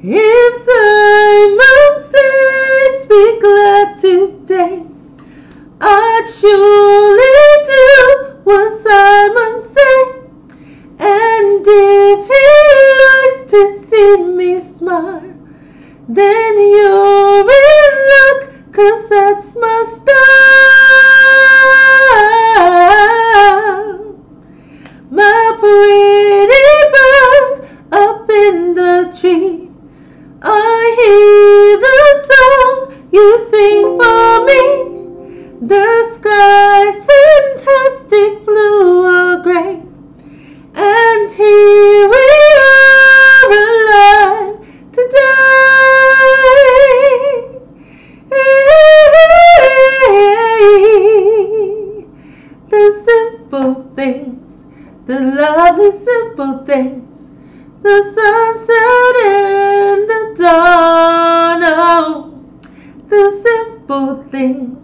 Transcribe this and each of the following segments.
If Simon says be glad today, I'd surely do what Simon say. And if he likes to see me smile, then you're in luck, cause that's my style. Sing for me. The sky's fantastic blue or gray. And here we are alive today. The simple things, the lovely simple things, the sunset simple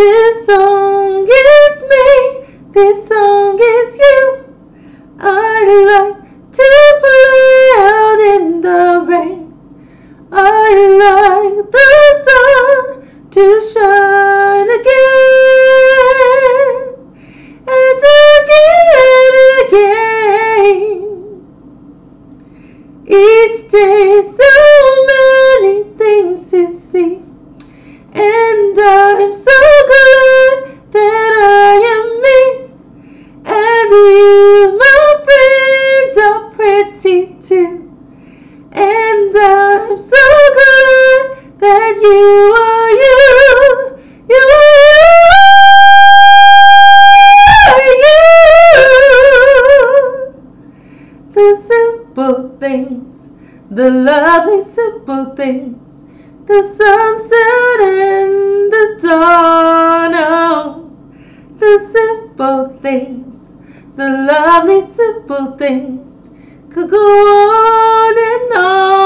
This song is me, this song is you. You, my friends, are pretty too. And I'm so glad that you are you. You are you. The simple things, the lovely simple things the sunset and the dawn. Oh, the simple things, the lovely simple things could go on and on.